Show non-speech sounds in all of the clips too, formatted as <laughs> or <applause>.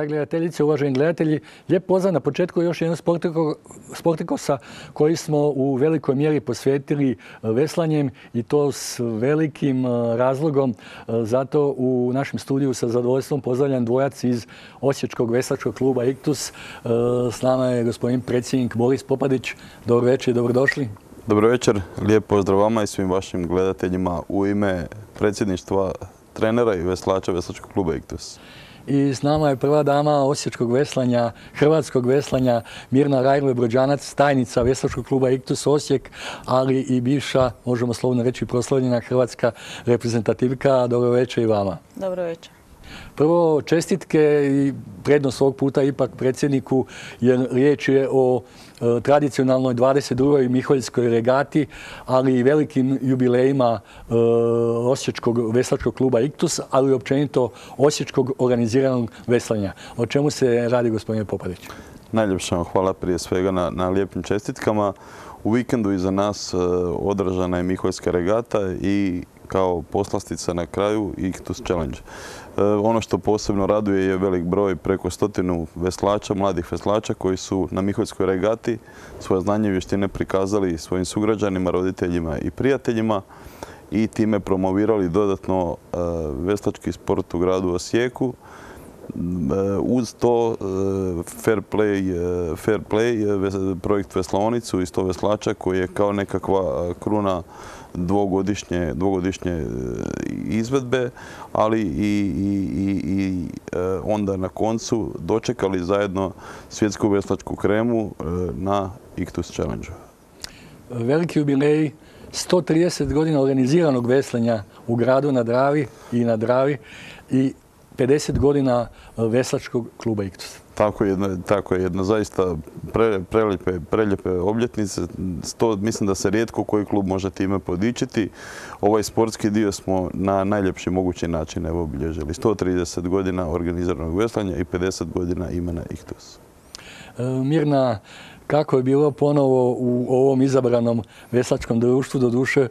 Dragi gledateljice, uvaženi gledatelji, lijep pozdrav na početku još jednog sportikosa koji smo u velikoj mjeri posvetili veslanjem i to s velikim razlogom. Zato u našem studiju sa zadovoljstvom pozdravljam dvojac iz Osječkog veslačkog kluba Iktus. S nama je gospodin predsjednik Boris Popadić. Dobro večer i dobrodošli. Dobro večer, lijep pozdrav vama i svim vašim gledateljima u ime predsjedništva trenera i veslača Veslačkog kluba Iktus i s nama je prva dama osječkog veslanja, hrvatskog veslanja, Mirna Rajle Brođanac, tajnica Veslačkog kluba Iktus Osijek, ali i bivša, možemo slovno reći, proslavljena hrvatska reprezentativka. Dobro večer i vama. Dobro večer. Prvo, čestitke i prednost ovog puta ipak predsjedniku, jer riječ je o e, tradicionalnoj 22. Miholjskoj regati, ali i velikim jubilejima e, Osječkog veslačkog kluba Iktus, ali i općenito Osječkog organiziranog veslanja. O čemu se radi gospodine Popadić? Najljepša vam hvala prije svega na, na lijepim čestitkama. U vikendu iza nas e, održana je Miholjska regata i kao poslastica na kraju Iktus Challenge. E, ono što posebno raduje je velik broj preko stotinu veslača, mladih veslača koji su na Miholjskoj regati svoje znanje i vještine prikazali svojim sugrađanima, roditeljima i prijateljima i time promovirali dodatno e, veslački sport u gradu Osijeku. E, uz to Fair Play, Fair Play projekt Veslaonicu i sto veslača koji je kao nekakva kruna dvogodišnje, dvogodišnje e, izvedbe, ali i, i, i e, onda na koncu dočekali zajedno svjetsku veslačku kremu e, na Ictus Challenge. Veliki jubilej 130 godina organiziranog veslanja u gradu na Dravi i na Dravi i 50 godina veslačkog kluba Ictus. Tako je jedna, tako je jedna zaista pre, prelijepe, prelijepe obljetnice. Mislim da se rijetko koji klub može time podičiti. Ovaj sportski dio smo na najljepši mogući način evo obilježili. 130 godina organiziranog veslanja i 50 godina imena Iktus. E, Mirna, kako je bilo ponovo u ovom izabranom veslačkom društvu, do duše e,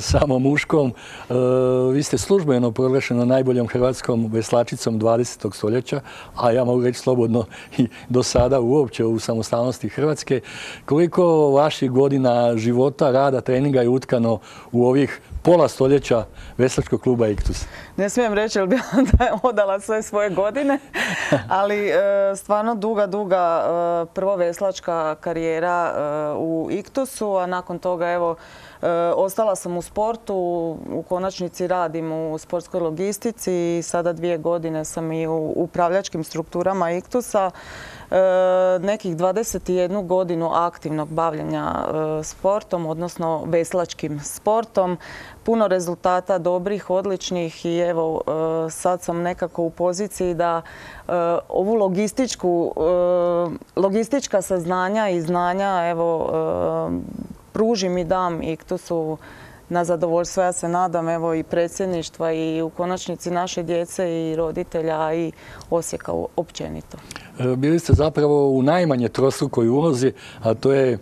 samo muškom. E, vi ste službeno proglašeno najboljom hrvatskom veslačicom 20. stoljeća, a ja mogu reći slobodno i do sada uopće u samostalnosti Hrvatske. Koliko vaših godina života, rada, treninga je utkano u ovih pola stoljeća veslačkog kluba Iktus? Ne smijem reći jer bi da je odala sve svoje godine, <laughs> ali e, stvarno duga, duga e, prvo veslačka karijera e, u Iktusu, a nakon toga evo ostala sam u sportu, u konačnici radim u sportskoj logistici i sada dvije godine sam i u upravljačkim strukturama Iktusa. E, nekih 21 godinu aktivnog bavljenja e, sportom, odnosno veslačkim sportom. Puno rezultata dobrih, odličnih i evo e, sad sam nekako u poziciji da ovu logističku, logistička saznanja i znanja evo pružim i dam i to su na zadovoljstvo. Ja se nadam evo i predsjedništva i u konačnici naše djece i roditelja i Osijeka općenito. E, bili ste zapravo u najmanje trostrukoj ulozi, a to je e,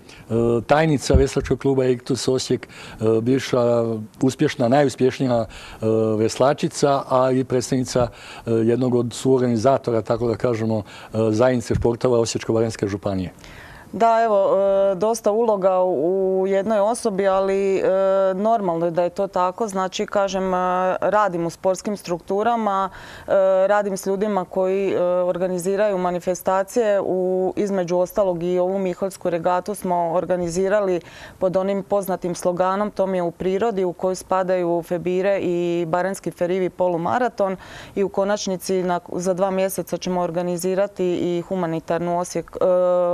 tajnica Veslačkog kluba Iktus Osijek, e, bivša uspješna, najuspješnija veslačica, a i predstavnica jednog od suorganizatora, tako da kažemo, zajednice športova Osječko-Baranjske županije. Da, evo, e, dosta uloga u jednoj osobi, ali e, normalno je da je to tako. Znači, kažem, e, radim u sportskim strukturama, radim s ljudima koji organiziraju manifestacije. Između ostalog i ovu Miholjsku regatu smo organizirali pod onim poznatim sloganom To mi je u prirodi, u kojoj spadaju Febire i Barenski Ferivi polumaraton. I u konačnici za dva mjeseca ćemo organizirati i humanitarnu osjek,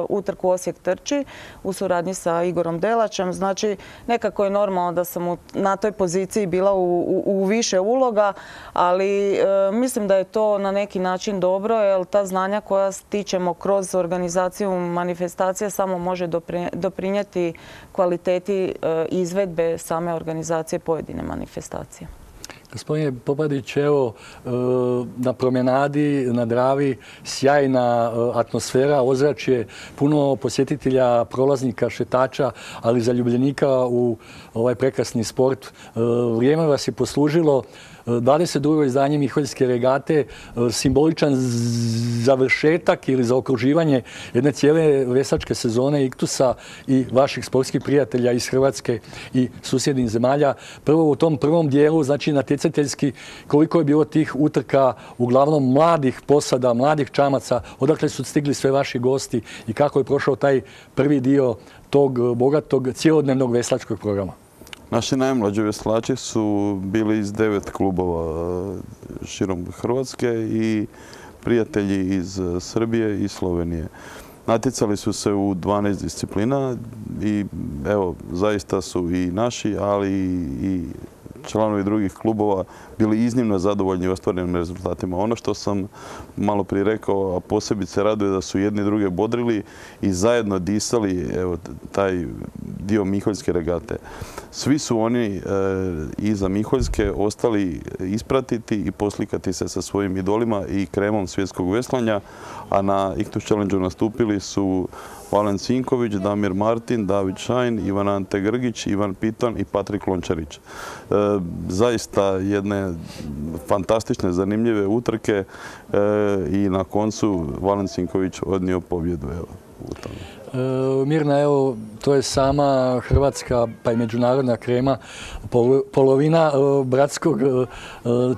utrku Osijek Osijek trči u suradnji sa Igorom Delačem. Znači, nekako je normalno da sam na toj poziciji bila u, više uloga, ali e, mislim da je to na neki način dobro, jer ta znanja koja stičemo kroz organizaciju manifestacije samo može doprinijeti kvaliteti e, izvedbe same organizacije pojedine manifestacije. Gospodine Popadić, evo, e, na promenadi, na Dravi, sjajna e, atmosfera, ozračje, puno posjetitelja, prolaznika, šetača, ali zaljubljenika u ovaj prekrasni sport. E, vrijeme vas je poslužilo. 22. izdanje Miholjske regate, e, simboličan završetak ili zaokruživanje jedne cijele vesačke sezone Iktusa i vaših sportskih prijatelja iz Hrvatske i susjednih zemalja. Prvo u tom prvom dijelu, znači natjecateljski, koliko je bilo tih utrka, uglavnom mladih posada, mladih čamaca, odakle su stigli sve vaši gosti i kako je prošao taj prvi dio tog bogatog cijelodnevnog veslačkog programa? Naši najmlađi veslači su bili iz devet klubova e, širom Hrvatske i prijatelji iz Srbije i Slovenije. Natjecali su se u 12 disciplina i evo, zaista su i naši, ali i članovi drugih klubova bili iznimno zadovoljni ostvarenim rezultatima. Ono što sam malo prije rekao, a posebice raduje da su jedni druge bodrili i zajedno disali taj dio Miholjske regate. Svi su oni e, iza Miholjske ostali ispratiti i poslikati se sa svojim idolima i kremom svjetskog veslanja, a na Ictus Challenge nastupili su Valen Cinković, Damir Martin, David Šajn, Ivan Ante Grgić, Ivan Piton i Patrik Lončarić. E, zaista jedne fantastične, zanimljive utrke e, i na koncu Valen Cinković odnio pobjedu u tome. E, Mirna, evo, to je sama hrvatska pa i međunarodna krema. Polovina e, bratskog e,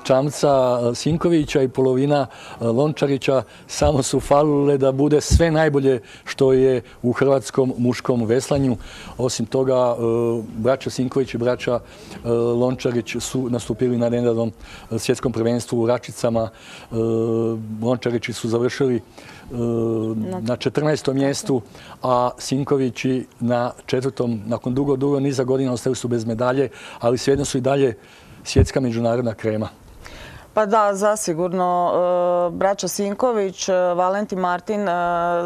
čamca Sinkovića i polovina Lončarića samo su falile da bude sve najbolje što je u hrvatskom muškom veslanju. Osim toga, braća Sinković i braća Lončarić su nastupili na nedavnom svjetskom prvenstvu u Račicama. Lončarići su završili na 14. mjestu, a Sinkovići na četvrtom, nakon dugo, dugo niza godina ostali su bez medalje, ali svejedno su i dalje svjetska međunarodna krema. Pa da, zasigurno. E, braća Sinković, e, Valentin Martin e,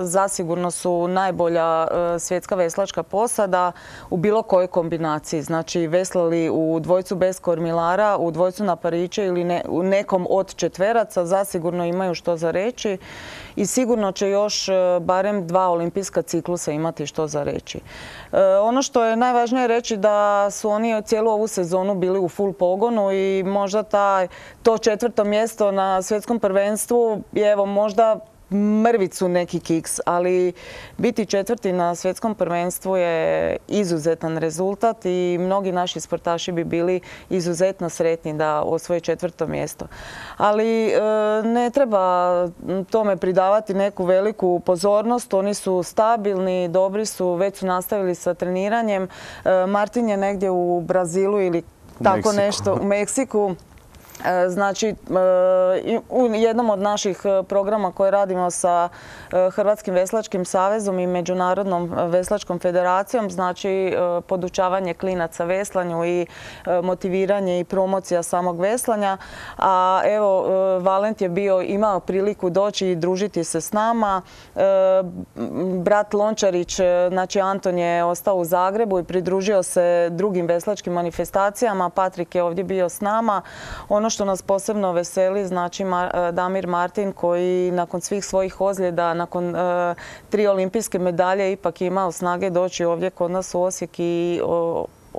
zasigurno su najbolja svjetska veslačka posada u bilo kojoj kombinaciji. Znači veslali u dvojcu bez kormilara, u dvojcu na pariće ili u nekom od četveraca zasigurno imaju što za reći i sigurno će još barem dva olimpijska ciklusa imati što za reći. Ono što je najvažnije reći da su oni cijelu ovu sezonu bili u full pogonu i možda to četvrto mjesto na svjetskom prvenstvu je evo možda mrvicu neki kiks, ali biti četvrti na svjetskom prvenstvu je izuzetan rezultat i mnogi naši sportaši bi bili izuzetno sretni da osvoje četvrto mjesto. Ali e, ne treba tome pridavati neku veliku pozornost, oni su stabilni, dobri su, već su nastavili sa treniranjem. E, Martin je negdje u Brazilu ili tako nešto u Meksiku znači, e, u jednom od naših e, programa koje radimo sa Hrvatskim veslačkim savezom i Međunarodnom veslačkom federacijom, znači podučavanje klinaca veslanju i motiviranje i promocija samog veslanja. A evo, Valent je bio, imao priliku doći i družiti se s nama. Brat Lončarić, znači Anton je ostao u Zagrebu i pridružio se drugim veslačkim manifestacijama. Patrik je ovdje bio s nama. Ono što nas posebno veseli, znači e, Damir Martin koji nakon svih svojih ozljeda, nakon e, tri olimpijske medalje ipak imao snage doći ovdje kod nas u Osijek i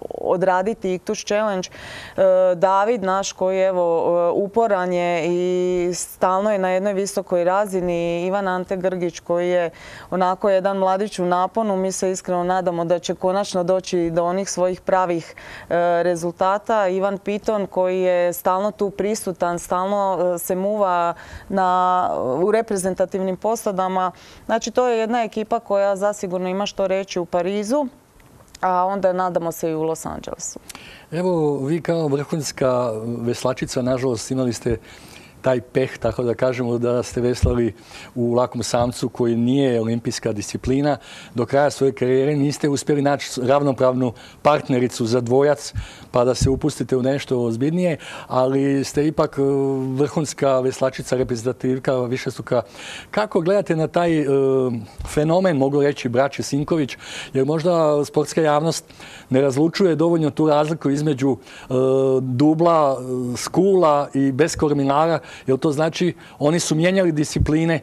odraditi Ictus Challenge. E, David naš koji evo e, uporan je i stalno je na jednoj visokoj razini. Ivan Ante Grgić koji je onako jedan mladić u naponu. Mi se iskreno nadamo da će konačno doći do onih svojih pravih e, rezultata. Ivan Piton koji je stalno tu prisutan, stalno se muva u reprezentativnim posadama. Znači to je jedna ekipa koja zasigurno ima što reći u Parizu a onda nadamo se i u Los Angelesu. Evo, vi kao vrhunska veslačica, nažalost, imali ste taj peh, tako da kažemo, da ste veslali u lakom samcu koji nije olimpijska disciplina. Do kraja svoje karijere niste uspjeli naći ravnopravnu partnericu za dvojac, pa da se upustite u nešto ozbiljnije, ali ste ipak e, vrhunska veslačica, reprezentativka, višestruka. Kako gledate na taj e, fenomen, mogu reći, braće Sinković, jer možda sportska javnost ne razlučuje dovoljno tu razliku između e, dubla, skula i beskorminara, jer to znači oni su mijenjali discipline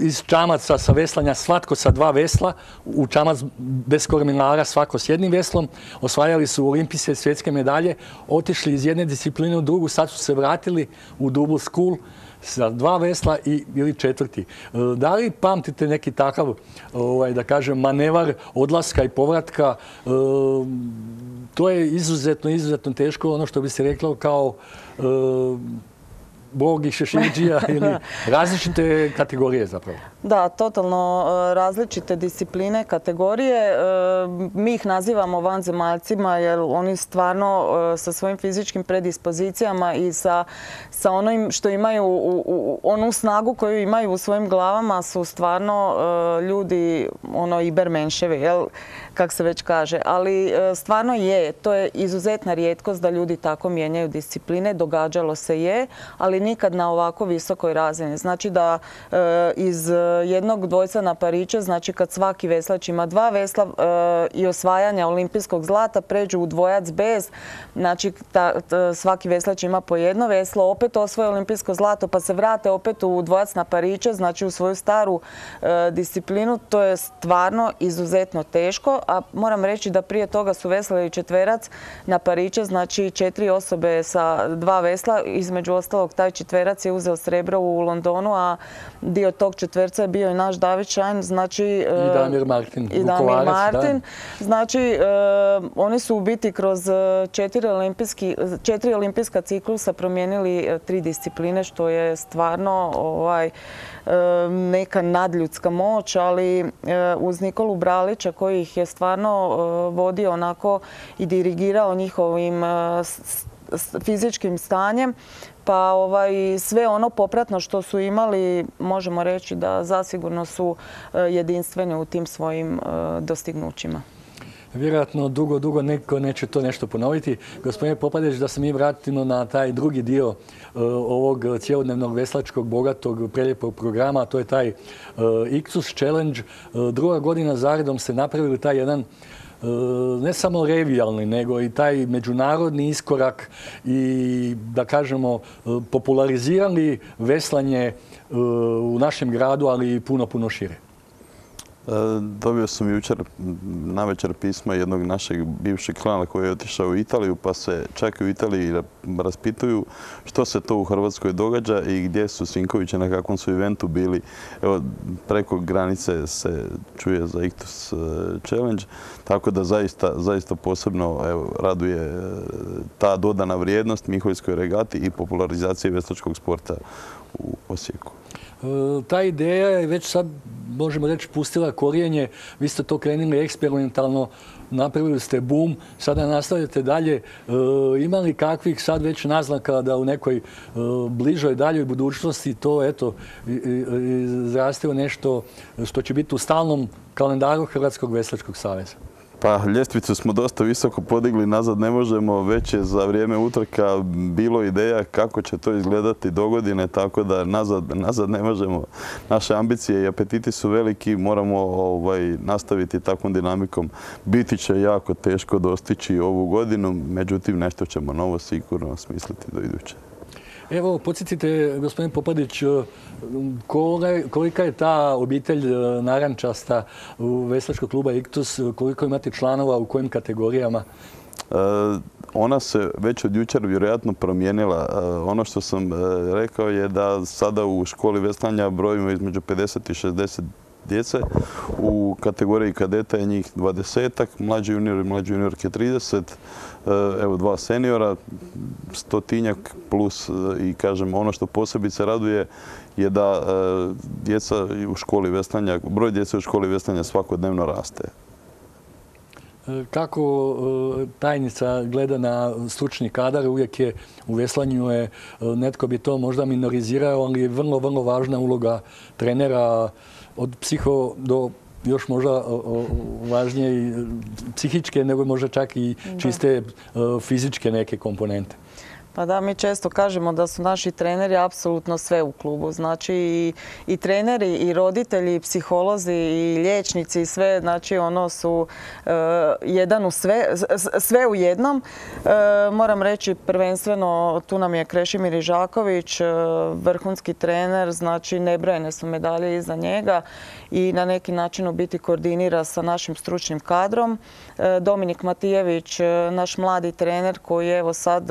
iz čamaca sa veslanja svatko sa dva vesla, u čamac bez korminara svako s jednim veslom, osvajali su olimpijske svjetske medalje, otišli iz jedne discipline u drugu, sad su se vratili u double school sa dva vesla i ili četvrti. E, da li pamtite neki takav, ovaj, da kažem, manevar odlaska i povratka? E, to je izuzetno, izuzetno teško, ono što bi se reklo kao e, Bog i Šešinđija <laughs> ili različite kategorije zapravo? Da, totalno e, različite discipline, kategorije. E, mi ih nazivamo vanzemaljcima jer oni stvarno e, sa svojim fizičkim predispozicijama i sa, sa onim što imaju, u, onu snagu koju imaju u svojim glavama su stvarno ljudi ono ibermenševi, jel? Kak se već kaže. Ali stvarno je, to je izuzetna rijetkost da ljudi tako mijenjaju discipline, događalo se je, ali nikad na ovako visokoj razini. Znači da iz jednog dvojca na pariće, znači kad svaki veslač ima dva vesla e, i osvajanja olimpijskog zlata, pređu u dvojac bez, znači svaki veslač ima po jedno veslo, opet osvoje olimpijsko zlato, pa se vrate opet u dvojac na pariće, znači u svoju staru e, disciplinu, to je stvarno izuzetno teško, a moram reći da prije toga su veslali četverac na pariće, znači četiri osobe sa dva vesla, između ostalog taj četverac je uzeo srebro u Londonu, a dio tog četverca je bio i naš David Šajn, znači... I e, Damir Martin, I Damir Martin. Znači, e, oni su u biti kroz e, četiri, olimpijska ciklusa promijenili tri discipline, što je stvarno ovaj, neka nadljudska moć, ali uz Nikolu Bralića koji ih je stvarno vodio onako i dirigirao njihovim fizičkim stanjem, pa ovaj, sve ono popratno što su imali, možemo reći da zasigurno su e, jedinstveni u tim svojim e, dostignućima. Vjerojatno dugo, dugo neko neće to nešto ponoviti. Gospodine Popadeć, da se mi vratimo na taj drugi dio e, ovog cijelodnevnog veslačkog, bogatog, prelijepog programa, a to je taj Ictus Challenge. Druga godina zaredom ste napravili taj jedan E, ne samo revijalni, nego i taj međunarodni iskorak i da kažemo e, popularizirali veslanje e, u našem gradu, ali i puno, puno šire. E, dobio sam jučer na večer pisma jednog našeg bivšeg klana koji je otišao u Italiju, pa se čak i u Italiji raspituju što se to u Hrvatskoj događa i gdje su Sinkoviće, na kakvom su eventu bili. Evo, preko granice se čuje za Ictus e, Challenge, tako da zaista, zaista posebno raduje e, ta dodana vrijednost Miholjskoj regati i popularizacije veslačkog sporta u Osijeku. E, ta ideja je već sad, možemo reći, pustila korijenje. Vi ste to krenuli eksperimentalno, napravili ste boom, sada nastavljate dalje. E, ima li kakvih sad već naznaka da u nekoj e, bližoj daljoj budućnosti to, eto, izraste nešto što će biti u stalnom kalendaru Hrvatskog veslačkog saveza? Pa ljestvicu smo dosta visoko podigli, nazad ne možemo, već je za vrijeme utrka bilo ideja kako će to izgledati do godine, tako da nazad, ne možemo. Naše ambicije i apetiti su veliki, moramo ovaj, nastaviti takvom dinamikom. Biti će jako teško dostići ovu godinu, međutim nešto ćemo novo sigurno smisliti do iduće. Evo, podsjetite, gospodin Popadić, e, kolika je ta obitelj e, narančasta u Veslačkog kluba Iktus, koliko imate članova, u kojim kategorijama? E, ona se već od jučer vjerojatno promijenila. Ono što sam rekao je da sada u školi veslanja brojimo između 50 i 60 djece. U kategoriji kadeta je njih 20, mlađi junior i mlađi juniorke 30, evo dva seniora, stotinjak plus i kažem ono što posebice raduje je da e, djeca u školi veslanja, broj djece u školi veslanja svakodnevno raste. Kako tajnica gleda na stručni kadar, uvijek je u veslanju je, netko bi to možda minorizirao, ali je vrlo, vrlo važna uloga trenera od psiho do još možda važnije i psihičke, nego možda čak i čiste fizičke neke komponente. Pa da, mi često kažemo da su naši treneri apsolutno sve u klubu. Znači i, treneri, i roditelji, i psiholozi, i liječnici, i sve, znači ono su uh, jedan u sve, sve u jednom. Uh, moram reći prvenstveno, tu nam je Krešimir Ižaković, uh, vrhunski trener, znači nebrojene su medalje iza njega i na neki način u biti koordinira sa našim stručnim kadrom. Dominik Matijević, naš mladi trener koji je evo sad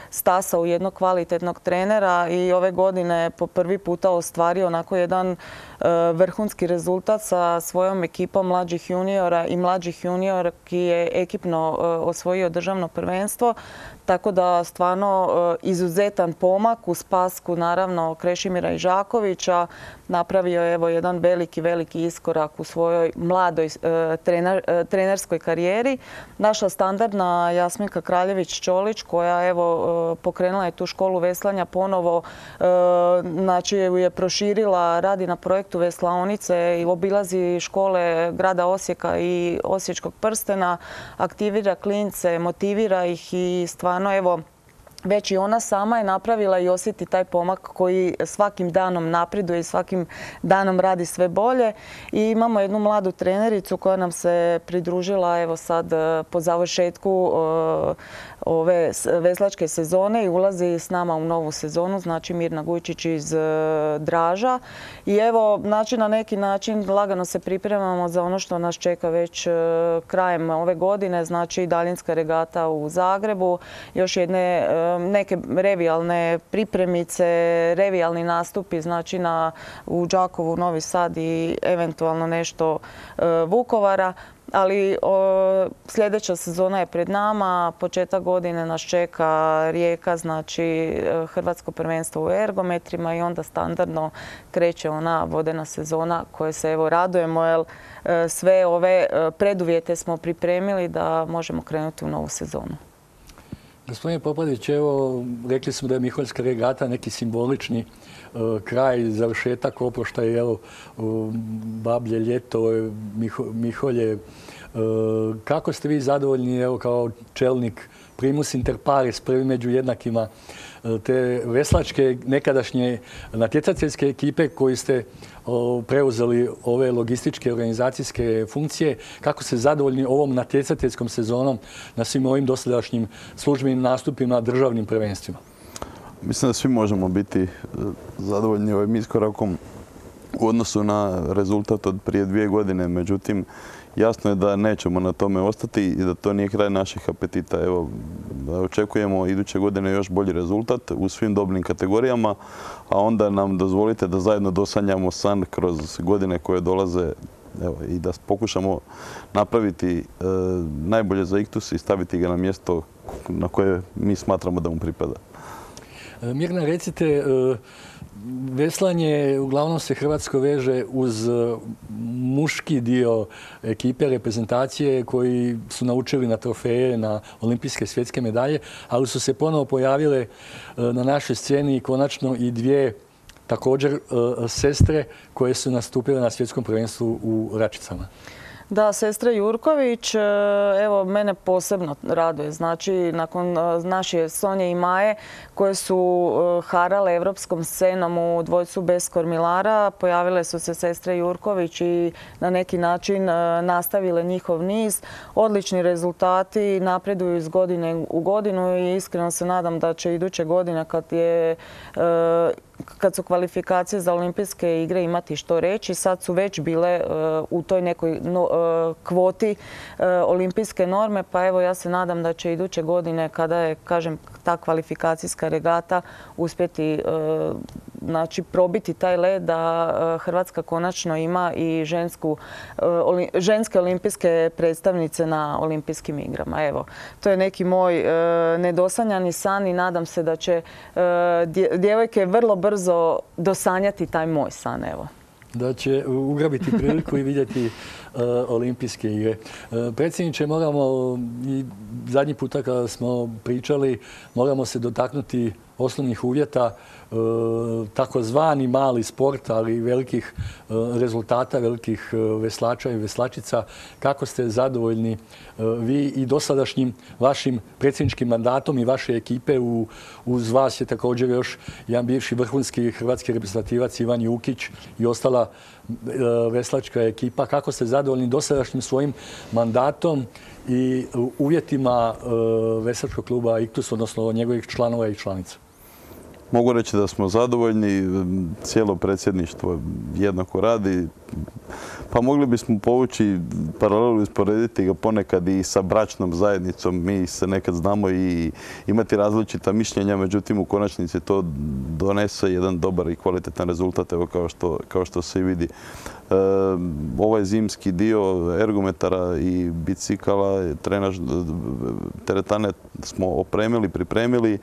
stasa u jednog kvalitetnog trenera i ove godine po prvi puta ostvario onako jedan e, vrhunski rezultat sa svojom ekipom mlađih juniora i mlađih juniorki je ekipno e, osvojio državno prvenstvo. Tako da stvarno e, izuzetan pomak u spasku naravno Krešimira Žakovića napravio je evo jedan veliki, veliki iskorak u svojoj mladoj trenerskoj karijeri. Naša standardna Jasminka Kraljević-Čolić koja evo pokrenula je tu školu veslanja ponovo, e, znači je proširila, radi na projektu Veslaonice i obilazi škole grada Osijeka i Osječkog prstena, aktivira klince, motivira ih i stvarno evo već i ona sama je napravila i osjeti taj pomak koji svakim danom napreduje i svakim danom radi sve bolje. I imamo jednu mladu trenericu koja nam se pridružila evo sad e, po završetku e, ove veslačke sezone i ulazi s nama u novu sezonu, znači Mirna Gujčić iz e, Draža. I evo, znači na neki način lagano se pripremamo za ono što nas čeka već krajem ove godine, znači daljinska regata u Zagrebu, još jedne neke revijalne pripremice, revijalni nastupi, znači na, u Đakovu, Novi Sad i eventualno nešto e, Vukovara. Ali sljedeća sezona je pred nama, početak godine nas čeka Rijeka, znači e, Hrvatsko prvenstvo u ergometrima i onda standardno kreće ona vodena sezona koje se evo radujemo jer e, sve ove preduvjete smo pripremili da možemo krenuti u novu sezonu. Gospodine Popadić, evo, rekli smo da je Miholjska regata neki simbolični e, kraj, završetak oprošta je evo, bablje ljeto, Miholje. E, kako ste vi zadovoljni kao čelnik primus inter pares, prvi među jednakima e, te veslačke nekadašnje natjecateljske ekipe koji ste preuzeli ove logističke organizacijske funkcije. Kako ste zadovoljni ovom natjecateljskom sezonom na svim ovim dosadašnjim službenim nastupima, državnim prvenstvima? Mislim da svi možemo biti e, zadovoljni ovim iskorakom u odnosu na rezultat od prije dvije godine. Međutim, jasno je da nećemo na tome ostati i da to nije kraj naših apetita. Evo, očekujemo iduće godine još bolji rezultat u svim dobnim kategorijama, a onda nam dozvolite da zajedno dosanjamo san kroz godine koje dolaze evo, i da pokušamo napraviti e, najbolje za Iktus i staviti ga na mjesto na koje mi smatramo da mu pripada. E, Mirna, recite, e, Veslanje uglavnom se Hrvatsko veže uz e, muški dio ekipe reprezentacije koji su naučili na trofeje, na olimpijske svjetske medalje, ali su se ponovo pojavile na našoj sceni konačno i dvije također sestre koje su nastupile na svjetskom prvenstvu u Račicama. Da, sestra Jurković, e, evo, mene posebno raduje. Znači, nakon e, naše Sonje i Maje, koje su e, harale evropskom scenom u dvojcu bez kormilara, pojavile su se sestre Jurković i na neki način nastavile njihov niz. Odlični rezultati napreduju iz godine u godinu i iskreno se nadam da će iduće godine kad je kad su kvalifikacije za olimpijske igre imati što reći. Sad su već bile e, u toj nekoj e, kvoti e, olimpijske norme, pa evo ja se nadam da će iduće godine kada je, kažem, ta kvalifikacijska regata uspjeti znači probiti taj led da Hrvatska konačno ima i žensku, ženske olimpijske predstavnice na olimpijskim igrama. Evo, to je neki moj nedosanjani san i nadam se da će djevojke vrlo brzo dosanjati taj moj san. Evo. da će ugrabiti priliku i vidjeti olimpijske igre. Predsjedniče, moramo i zadnji puta kada smo pričali, moramo se dotaknuti osnovnih uvjeta e, takozvani mali sport, ali velikih e, rezultata, velikih e, veslača i veslačica. Kako ste zadovoljni vi i dosadašnjim vašim predsjedničkim mandatom i vaše ekipe? Uz vas je također još jedan bivši vrhunski hrvatski reprezentativac Ivan Jukić i ostala veslačka ekipa. Kako ste zadovoljni dosadašnjim svojim mandatom i uvjetima veslačkog kluba Iktus, odnosno njegovih članova i članica? Mogu reći da smo zadovoljni, cijelo predsjedništvo jednako radi. Pa mogli bismo povući paralelu isporediti ga ponekad i sa bračnom zajednicom. Mi se nekad znamo i imati različita mišljenja, međutim u konačnici to donese jedan dobar i kvalitetan rezultat, evo kao što, se vidi. E, ovaj zimski dio ergometara i bicikala, trenaž, teretane smo opremili, pripremili. E,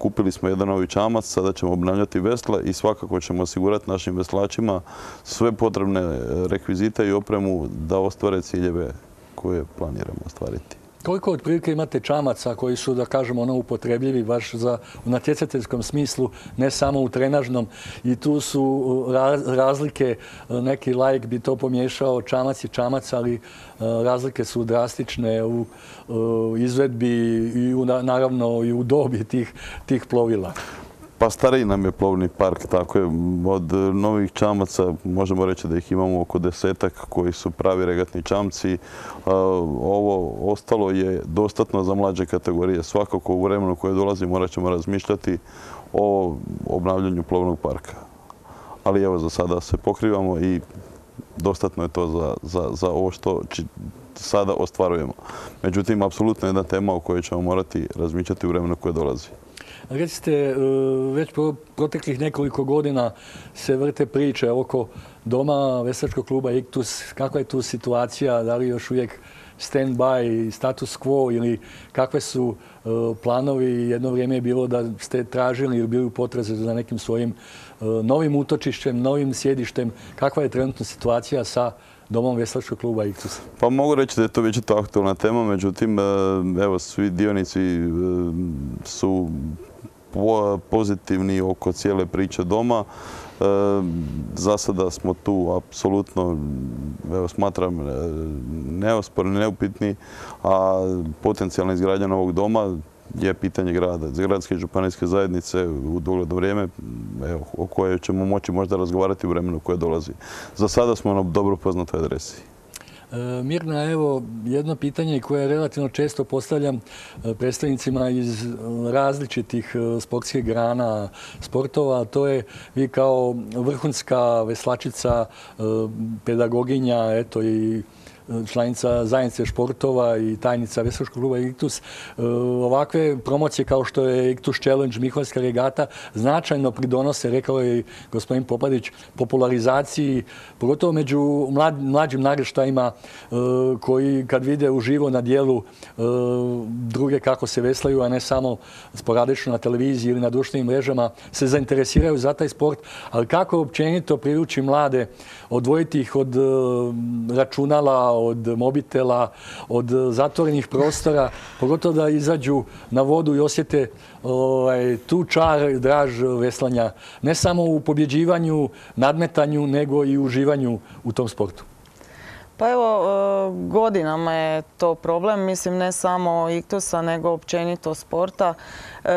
kupili smo jedan novi čamac, sada ćemo obnavljati vesla i svakako ćemo osigurati našim veslačima sve potrebne rekvizite i opremu da ostvare ciljeve koje planiramo ostvariti. Koliko otprilike imate čamaca koji su, da kažemo, ono upotrebljivi baš za, u natjecateljskom smislu, ne samo u trenažnom. I tu su razlike, uh, neki lajk bi to pomiješao, čamac i čamac, ali uh, razlike su drastične u izvedbi i naravno i u dobi tih, tih plovila. Pa stariji nam je plovni park, tako je. Od novih čamaca možemo reći da ih imamo oko desetak koji su pravi regatni čamci. Ovo ostalo je dostatno za mlađe kategorije. Svakako u vremenu koje dolazi morat ćemo razmišljati o obnavljanju plovnog parka. Ali evo za sada se pokrivamo i dostatno je to za, ovo što sada ostvarujemo. Međutim, apsolutno jedna tema o kojoj ćemo morati razmišljati u vremenu koje dolazi. Recite, e, već proteklih nekoliko godina se vrte priče oko doma Vesačkog kluba Iktus. Kakva je tu situacija? Da li još uvijek stand-by, status quo ili kakve su e, planovi? Jedno vrijeme je bilo da ste tražili ili bili u za nekim svojim e, novim utočišćem, novim sjedištem. Kakva je trenutna situacija sa domom Veslačkog kluba Iktus? Pa mogu reći da je to već aktualna tema, međutim, evo, svi dionici su pozitivni oko cijele priče doma. E, za sada smo tu apsolutno, evo smatram, e, neosporni, neupitni, a potencijalna izgradnja novog doma je pitanje grada, gradske i županijske zajednice u dogledno vrijeme o kojoj ćemo moći možda razgovarati u vremenu koje dolazi. Za sada smo na dobro poznatoj adresi. E, Mirna, evo jedno pitanje koje relativno često postavljam e, predstavnicima iz različitih e, sportskih grana sportova, to je vi kao vrhunska veslačica, pedagoginja, eto i članica zajednice športova i tajnica Veslačkog kluba Iktus. E, ovakve promocije kao što je Iktus Challenge, Miholjska regata, značajno pridonose, rekao je gospodin Popadić, popularizaciji, pogotovo među mlađim naraštajima e, koji kad vide uživo na dijelu e, druge kako se veslaju, a ne samo sporadično na televiziji ili na društvenim mrežama, se zainteresiraju za taj sport, ali kako općenito privući mlade, odvojiti ih od računala, od mobitela, od zatvorenih prostora, pogotovo da izađu na vodu i osjete ovaj, tu čar, draž veslanja. Ne samo u pobjeđivanju, nadmetanju, nego i uživanju u tom sportu. Pa evo, e, godinama je to problem, mislim ne samo iktusa, nego općenito sporta. E,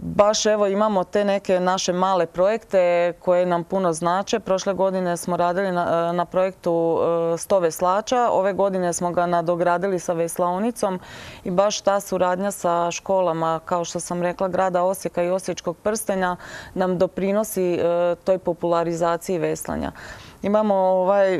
baš evo imamo te neke naše male projekte koje nam puno znače. Prošle godine smo radili na, e, projektu 100 veslača, ove godine smo ga nadogradili sa veslaonicom i baš ta suradnja sa školama, kao što sam rekla, grada Osijeka i Osječkog prstenja nam doprinosi toj popularizaciji veslanja. Imamo ovaj e,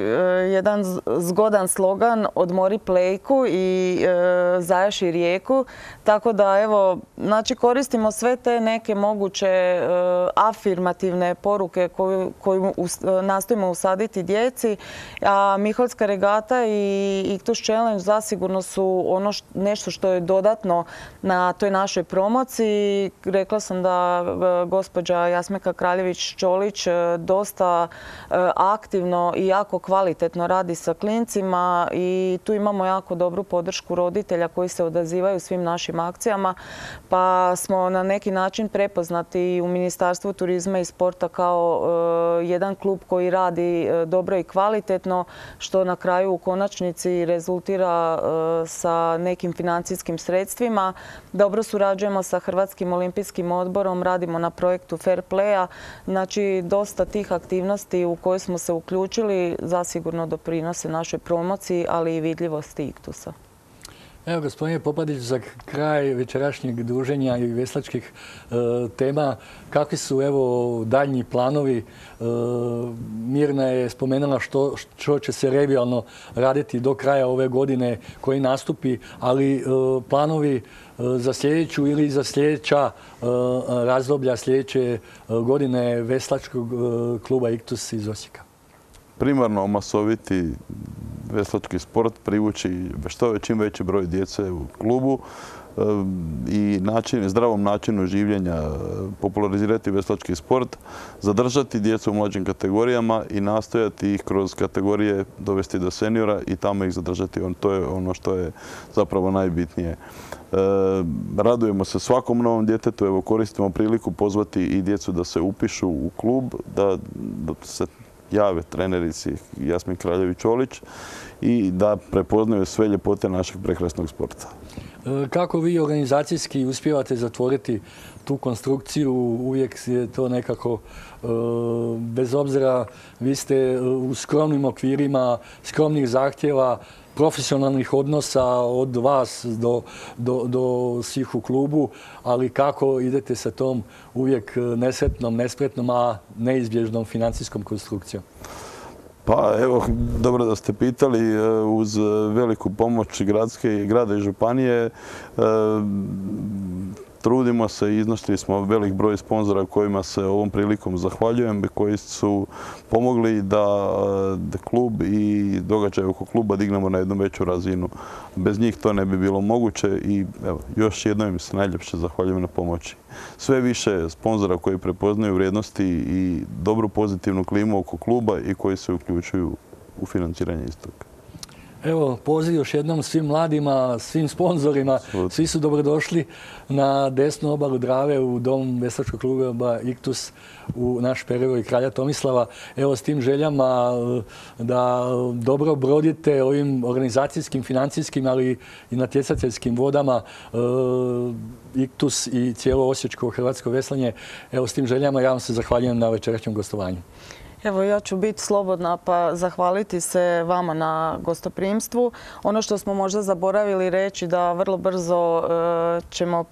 jedan zgodan slogan odmori plejku i e, zajaši rijeku. Tako da evo, znači koristimo sve te neke moguće e, afirmativne poruke koju, nastojimo usaditi djeci. A Miholska regata i Ictus Challenge zasigurno su ono nešto što je dodatno na toj našoj promociji. Rekla sam da gospođa Jasmeka Kraljević-Čolić dosta aktivno i jako kvalitetno radi sa klincima i tu imamo jako dobru podršku roditelja koji se odazivaju svim našim akcijama pa smo na neki način prepoznati u Ministarstvu turizma i sporta kao e, jedan klub koji radi e, dobro i kvalitetno što na kraju u konačnici rezultira e, sa nekim financijskim sredstvima. Dobro surađujemo sa Hrvatskim olimpijskim odborom, radimo na projektu Fair Playa. Znači dosta tih aktivnosti u koje smo se uključili zasigurno doprinose našoj promociji, ali i vidljivosti Iktusa. Evo, gospodine Popadić, za kraj večerašnjeg druženja i veslačkih e, tema, kakvi su evo daljnji planovi? E, Mirna je spomenula što, će se revijalno raditi do kraja ove godine koji nastupi, ali e, planovi za sljedeću ili za sljedeća razdoblja sljedeće godine veslačkog kluba Iktus iz Osijeka? Primarno masoviti veslački sport, privući što čim veći broj djece u klubu e, i zdravom načinu življenja popularizirati veslački sport, zadržati djecu u mlađim kategorijama i nastojati ih kroz kategorije dovesti do seniora i tamo ih zadržati. to je ono što je zapravo najbitnije. E, radujemo se svakom novom djetetu, evo koristimo priliku pozvati i djecu da se upišu u klub, da se jave trenerici Jasmin Kraljević-Olić i da prepoznaju sve ljepote našeg prekrasnog sporta. E, kako vi organizacijski uspijevate zatvoriti tu konstrukciju, uvijek je to nekako, e, bez obzira, vi ste u skromnim okvirima, skromnih zahtjeva, profesionalnih odnosa od vas do, do, do svih u klubu, ali kako idete sa tom uvijek nesretnom, nespretnom, a neizbježnom financijskom konstrukcijom? Pa evo, dobro da ste pitali, e, uz veliku pomoć gradske, grada i županije, e, Trudimo se i iznosili smo velik broj sponzora kojima se ovom prilikom zahvaljujem, koji su pomogli da klub i događaj oko kluba dignemo na jednu veću razinu. Bez njih to ne bi bilo moguće i evo, još jednom im se najljepše zahvaljujem na pomoći. Sve više sponzora koji prepoznaju vrijednosti i dobru pozitivnu klimu oko kluba i koji se uključuju u financiranje istoga. Evo, poziv još jednom svim mladima, svim sponzorima, svi su dobrodošli na desnu obalu Drave u dom Veslačkog kluba Iktus u naš i kralja Tomislava. Evo s tim željama eh, da dobro brodite ovim organizacijskim, financijskim, ali i natjecateljskim vodama eh, Iktus i cijelo Osječko hrvatsko veslanje. Evo s tim željama ja vam se zahvaljujem na večerašnjem gostovanju. Evo ja ću biti slobodna pa zahvaliti se vama na gostoprimstvu. Ono što smo možda zaboravili reći da vrlo brzo e, ćemo e,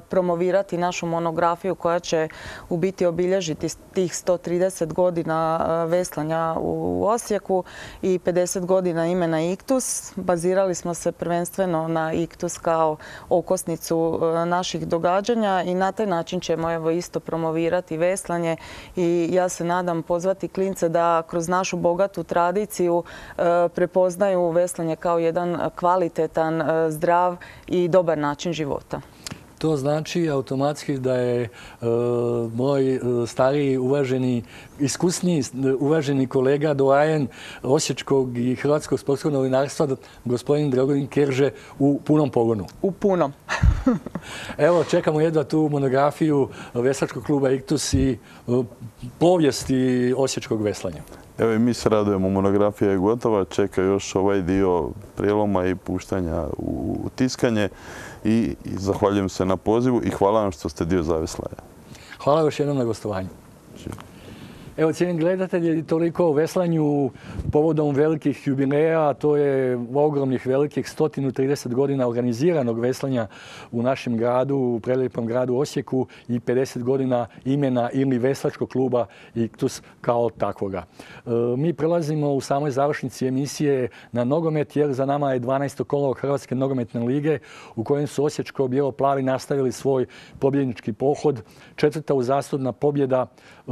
promovirati našu monografiju koja će u biti obilježiti tih 130 godina e, veslanja u Osijeku i 50 godina imena Iktus. Bazirali smo se prvenstveno na Iktus kao okosnicu naših događanja i na taj način ćemo evo isto promovirati veslanje i ja se nadam pozvati klince da kroz našu bogatu tradiciju e, prepoznaju veslanje kao jedan kvalitetan, e, zdrav i dobar način života. To znači automatski da je e, moj stariji, uvaženi, iskusniji, uvaženi kolega doajen Osječkog i Hrvatskog sportskog novinarstva, gospodin Dragodin Kerže, u punom pogonu. U punom. <laughs> Evo, čekamo jedva tu monografiju Veslačkog kluba Iktus i povijesti osječkog veslanja. Evo i mi se radujemo, monografija je gotova, čeka još ovaj dio prijeloma i puštanja u tiskanje i, zahvaljujem se na pozivu i hvala vam što ste dio Zaveslaja. Hvala još jednom na gostovanju. Evo, cijenim gledatelji, toliko o veslanju povodom velikih jubileja, to je ogromnih velikih 130 godina organiziranog veslanja u našem gradu, u prelijepom gradu Osijeku i 50 godina imena ili veslačkog kluba Iktus kao takvoga. E, mi prelazimo u samoj završnici emisije na nogomet jer za nama je 12. kolo Hrvatske nogometne lige u kojem su Osječko bijelo-plavi nastavili svoj pobjednički pohod. Četvrta uzastodna pobjeda e,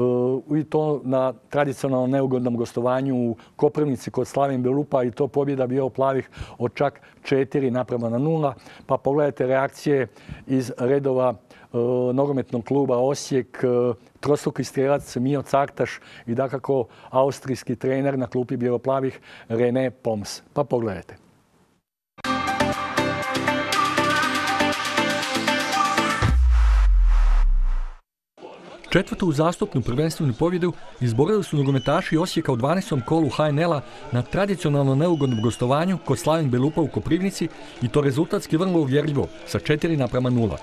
i to na tradicionalno neugodnom gostovanju u Koprivnici kod Slavim Belupa i to pobjeda bio plavih od čak 4 naprema na nula. Pa pogledajte reakcije iz redova e, nogometnog kluba Osijek, e, trostruki strelac Mio Cartaš i dakako austrijski trener na klupi bijeloplavih René Poms. Pa pogledajte. Četvrtu uzastopnu prvenstvenu pobjedu izborili su nogometaši Osijeka u 12. kolu HNL-a na tradicionalno neugodnom gostovanju kod Slavin Belupa u Koprivnici i to rezultatski vrlo uvjerljivo sa 4 naprema 0.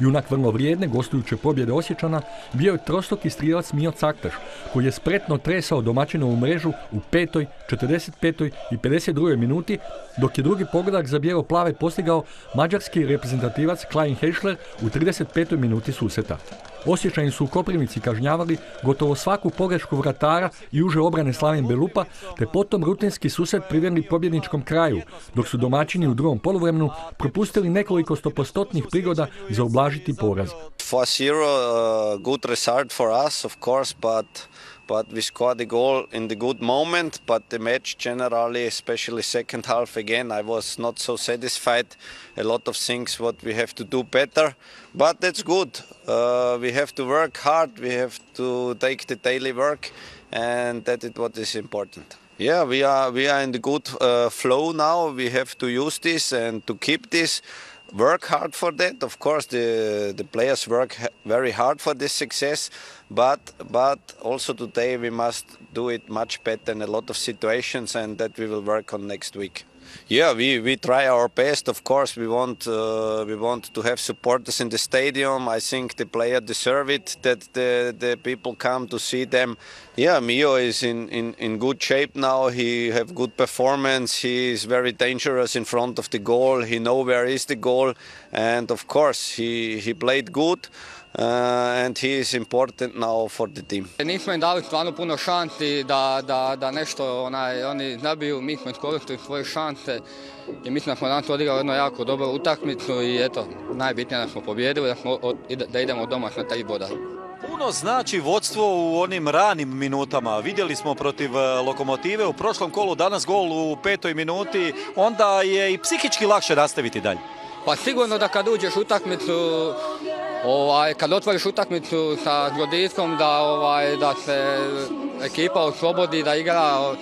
Junak vrlo vrijedne gostujuće pobjede Osječana bio je trostoki strijelac Mio Caktaš, koji je spretno tresao domaćinovu mrežu u 5., 45. i 52. minuti, dok je drugi pogodak za bijelo plave postigao mađarski reprezentativac Klein Heschler u 35. minuti suseta. Osjećani su u Koprivnici kažnjavali gotovo svaku pogrešku vratara i uže obrane Slavin Belupa, te potom rutinski susret privjerni pobjedničkom kraju, dok su domaćini u drugom poluvremenu propustili nekoliko stopostotnih prigoda za oblažiti poraz. 4-0, uh, good result for us, of course, but but we scored the goal in the good moment. But the match generally, especially second half, again, I was not so satisfied. A lot of things what we have to do better, but that's good. Uh, we have to work hard. We have to take the daily work, and that is what is important. Yeah, we are we are in the good uh, flow now. We have to use this and to keep this work hard for that. Of course, the the players work very hard for this success, but but also today we must do it much better in a lot of situations, and that we will work on next week. Yeah, we, we try our best. Of course, we want uh, we want to have supporters in the stadium. I think the player deserve it that the, the people come to see them. Yeah, Mio is in, in, in good shape now. He have good performance. He is very dangerous in front of the goal. He know where is the goal, and of course he he played good. Uh, and he is important now for the team. Nismo im dali stvarno puno šanti da, da, da nešto onaj, oni nabiju, mi smo iskoristili svoje šanse i mislim da smo danas odigrali jednu jako dobru utakmicu i eto, najbitnije da smo pobjedili, da, smo, da idemo doma na tri boda. Puno znači vodstvo u onim ranim minutama. Vidjeli smo protiv e, Lokomotive u prošlom kolu, danas gol u petoj minuti, onda je i psihički lakše nastaviti dalje. Pa sigurno da kad uđeš utakmicu Ovaj, kad otvoriš utakmicu sa Zgodiskom da, ovaj, da se ekipa oslobodi, da igra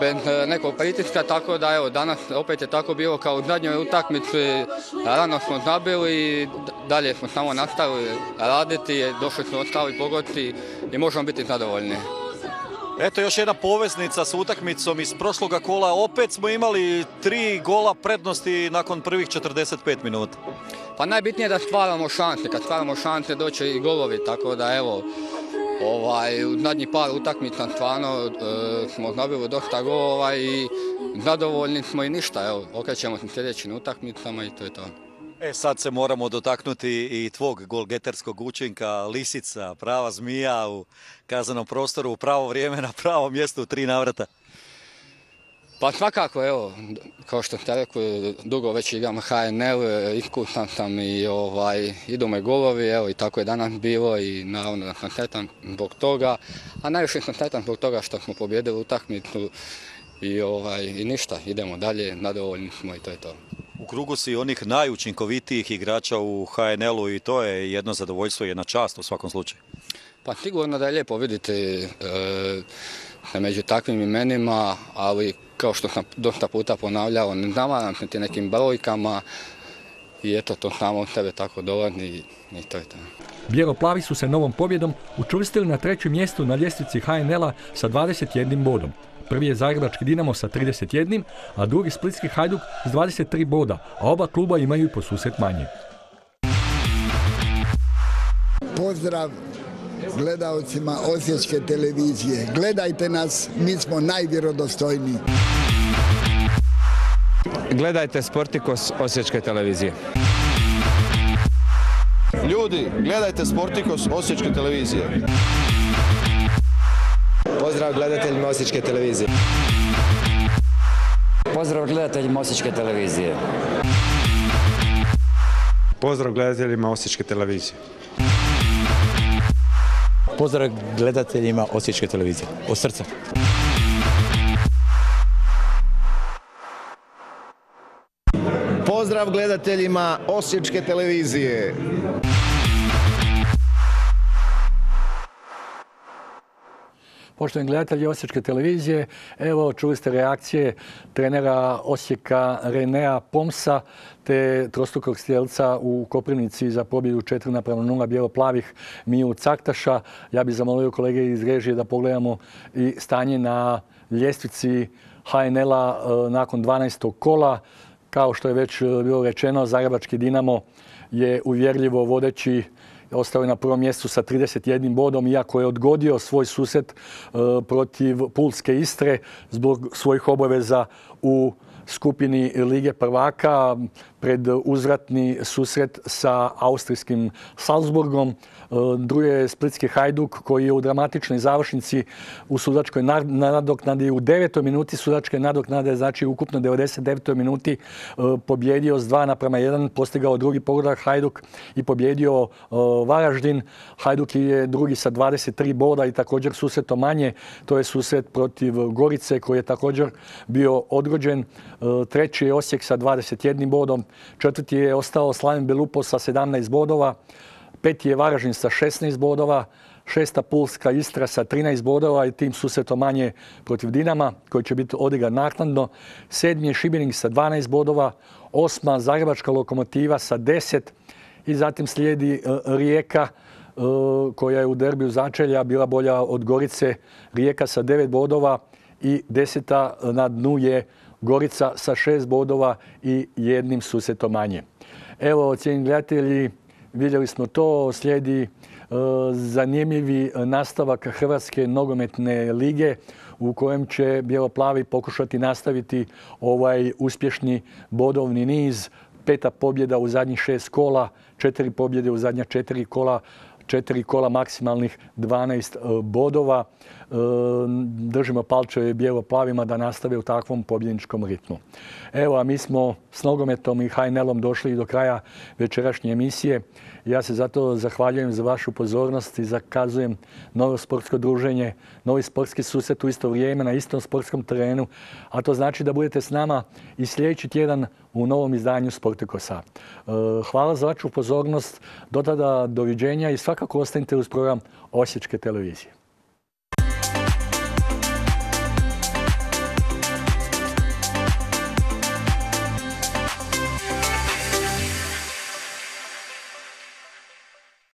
bez nekog pritiska, tako da evo, danas opet je tako bilo kao u zadnjoj utakmici, rano smo zabili dalje smo samo nastavili raditi, došli smo ostali pogoditi i možemo biti zadovoljni. Eto još jedna poveznica s utakmicom iz prošloga kola. Opet smo imali tri gola prednosti nakon prvih 45 minuta. Pa najbitnije je da stvaramo šanse. Kad stvaramo šanse doće i golovi, tako da evo, ovaj, u zadnjih par utakmica stvarno e, smo nabili dosta golova i zadovoljni smo i ništa. Evo, okrećemo se sljedećim utakmicama i to je to. E sad se moramo dotaknuti i tvog golgeterskog učinka, lisica, prava zmija u kazanom prostoru u pravo vrijeme na pravo mjesto u tri navrata. Pa svakako, evo, kao što ste rekli, dugo već igram HNL, iskusan sam i ovaj, idu me golovi, evo i tako je danas bilo i naravno da sam sretan zbog toga, a najviše sam sretan zbog toga što smo pobjedili utakmicu i, ovaj, i ništa, idemo dalje, nadovoljni smo i to je to. U krugu si onih najučinkovitijih igrača u HNL-u i to je jedno zadovoljstvo i jedna čast u svakom slučaju. Pa sigurno da je lijepo vidjeti e, među takvim imenima, ali kao što sam dosta puta ponavljao, ne zamaram se ti nekim brojkama i eto to samo od tebe tako dolazi i, i to je to. Bijelo-plavi su se novom pobjedom učvrstili na trećem mjestu na ljestvici HNL-a sa 21 bodom. Prvi je Zagrebački Dinamo sa 31, a drugi Splitski Hajduk s 23 boda, a oba kluba imaju po susret manje. Pozdrav gledaocima Osječke televizije. Gledajte nas, mi smo najvjerodostojniji. Gledajte Sportikos Osječke televizije. Ljudi, gledajte Sportikos Osječke televizije. Pozdrav gledateljima Osječke televizije. Pozdrav gledateljima Osječke televizije. Pozdrav gledateljima Osječke televizije. Pozdrav gledateljima Osječke televizije. Od srca. Pozdrav gledateljima Osječke televizije. Poštovani gledatelji Osječke televizije, evo čuli ste reakcije trenera Osijeka Renea Pomsa te trostukog stjelca u Koprivnici za pobjedu 4 napravno 0 bijelo-plavih Miju Caktaša. Ja bih zamolio kolege iz režije da pogledamo i stanje na ljestvici HNL-a e, nakon 12. kola. Kao što je već bilo rečeno, Zagrebački Dinamo je uvjerljivo vodeći ostao je na prvom mjestu sa 31 bodom, iako je odgodio svoj susret e, protiv Pulske Istre zbog svojih obaveza u skupini Lige prvaka pred uzvratni susret sa austrijskim Salzburgom. E, drugi je Splitski Hajduk koji je u dramatičnoj završnici u sudačkoj nadoknadi u 9. minuti sudačke nadoknade, znači ukupno 99. minuti e, pobjedio s 2 naprema 1, postigao drugi pogodak Hajduk i pobjedio e, Varaždin. Hajduk je drugi sa 23 boda i također susreto manje. To je susret protiv Gorice koji je također bio odgođen. Treći je Osijek sa 21 bodom. Četvrti je ostao Slaven Belupo sa 17 bodova. Peti je Varažin sa 16 bodova. Šesta Pulska Istra sa 13 bodova i tim susretom manje protiv Dinama koji će biti odigran naknadno. Sedmi je Šibenik sa 12 bodova. Osma Zagrebačka lokomotiva sa 10 i zatim slijedi e, Rijeka e, koja je u derbiju začelja bila bolja od Gorice. Rijeka sa 9 bodova i deseta na dnu je Gorica sa šest bodova i jednim susetom manje. Evo, cijenim gledatelji, vidjeli smo to, slijedi e, zanimljivi nastavak Hrvatske nogometne lige u kojem će Bjeloplavi pokušati nastaviti ovaj uspješni bodovni niz. Peta pobjeda u zadnjih šest kola, četiri pobjede u zadnja četiri kola, četiri kola maksimalnih 12 e, bodova. E, držimo palčeve bijelo-plavima da nastave u takvom pobjedničkom ritmu. Evo, a mi smo s nogometom i HNL-om došli do kraja večerašnje emisije. Ja se zato zahvaljujem za vašu pozornost i zakazujem novo sportsko druženje, novi sportski susret u isto vrijeme na istom sportskom terenu, a to znači da budete s nama i sljedeći tjedan u novom izdanju Sportikosa. E, hvala za vašu pozornost, do tada doviđenja i svakako ostanite uz program Osječke televizije.